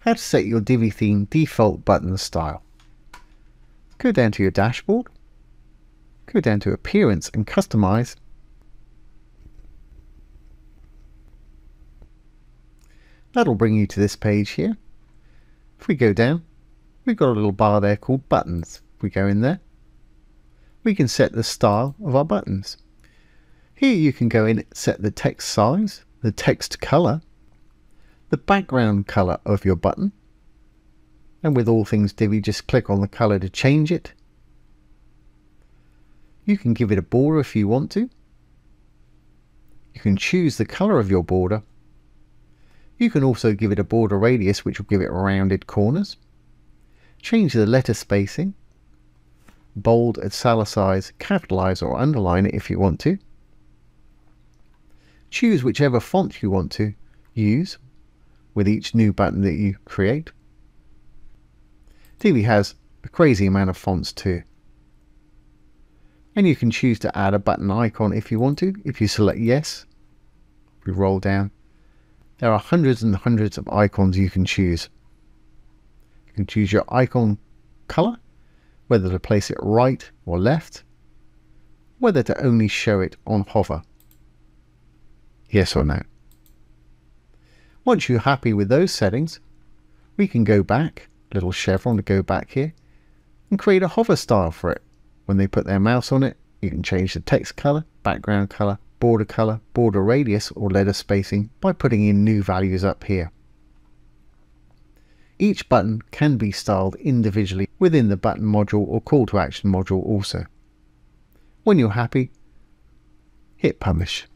how to set your Divi theme default button style. Go down to your dashboard, go down to Appearance and Customize, That'll bring you to this page here. If we go down, we've got a little bar there called Buttons. If we go in there, we can set the style of our buttons. Here you can go in and set the text size, the text color, the background color of your button, and with all things Divi just click on the color to change it. You can give it a border if you want to. You can choose the color of your border you can also give it a border radius which will give it rounded corners. Change the letter spacing. Bold, it, italicize, capitalize or underline it if you want to. Choose whichever font you want to use with each new button that you create. Divi has a crazy amount of fonts too. And you can choose to add a button icon if you want to. If you select yes, we roll down, there are hundreds and hundreds of icons you can choose. You can choose your icon color, whether to place it right or left, whether to only show it on hover. Yes or no. Once you're happy with those settings, we can go back, little chevron to go back here, and create a hover style for it. When they put their mouse on it, you can change the text color, background color, border color, border radius or letter spacing by putting in new values up here. Each button can be styled individually within the button module or call to action module also. When you're happy, hit publish.